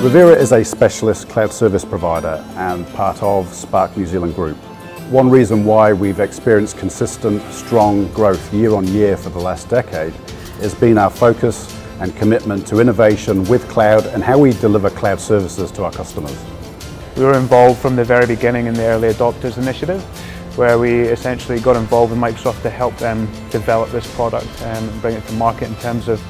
Revera is a specialist cloud service provider and part of Spark New Zealand Group. One reason why we've experienced consistent, strong growth year on year for the last decade has been our focus and commitment to innovation with cloud and how we deliver cloud services to our customers. We were involved from the very beginning in the Early Adopters Initiative where we essentially got involved with Microsoft to help them develop this product and bring it to market in terms of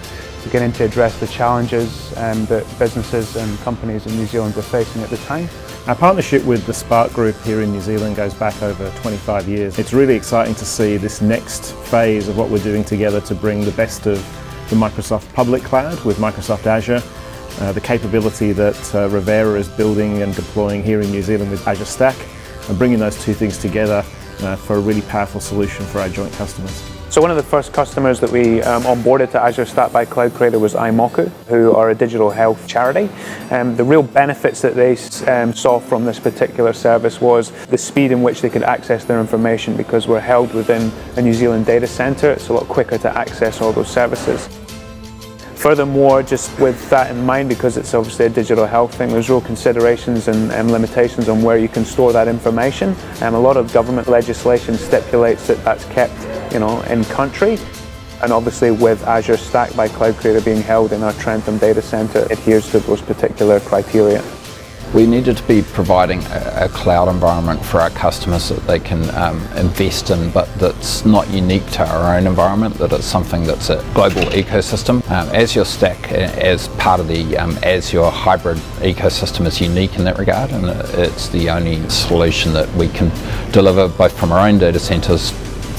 beginning to address the challenges um, that businesses and companies in New Zealand were facing at the time. Our partnership with the Spark Group here in New Zealand goes back over 25 years. It's really exciting to see this next phase of what we're doing together to bring the best of the Microsoft public cloud with Microsoft Azure, uh, the capability that uh, Revera is building and deploying here in New Zealand with Azure Stack, and bringing those two things together uh, for a really powerful solution for our joint customers. So one of the first customers that we um, onboarded to Azure Stack by Cloud Creator was iMoko, who are a digital health charity. Um, the real benefits that they um, saw from this particular service was the speed in which they could access their information because we're held within a New Zealand data centre. It's a lot quicker to access all those services. Furthermore, just with that in mind, because it's obviously a digital health thing, there's real considerations and, and limitations on where you can store that information. Um, a lot of government legislation stipulates that that's kept you know, in country. And obviously with Azure Stack by Cloud Creator being held in our Trentham data center, it adheres to those particular criteria. We needed to be providing a, a, cloud environment for our customers that they can um, invest in, but that's not unique to our own environment, that it's something that's a global ecosystem. Um, Azure Stack, as part of the um, Azure hybrid ecosystem, is unique in that regard, and it's the only solution that we can deliver both from our own data centers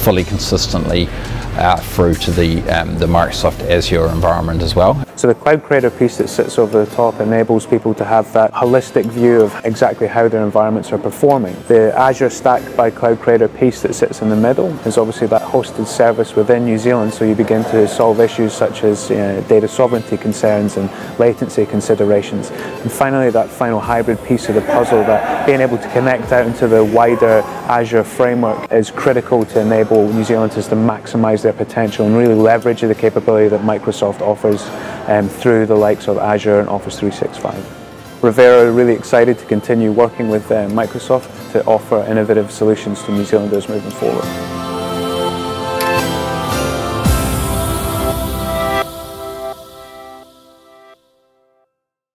fully consistently uh, through to the, um, the Microsoft Azure environment as well. So the Cloud Creator piece that sits over the top enables people to have that holistic view of exactly how their environments are performing. The Azure Stack by Cloud Creator piece that sits in the middle is obviously that hosted service within New Zealand so you begin to solve issues such as data sovereignty concerns and latency considerations. And finally that final hybrid piece of the puzzle that being able to connect out into the wider Azure framework is critical to enable New Zealanders to maximise their potential and really leverage the capability that Microsoft offers um, through the likes of Azure and Office 365. Revera are really excited to continue working with uh, Microsoft to offer innovative solutions to New Zealanders moving forward.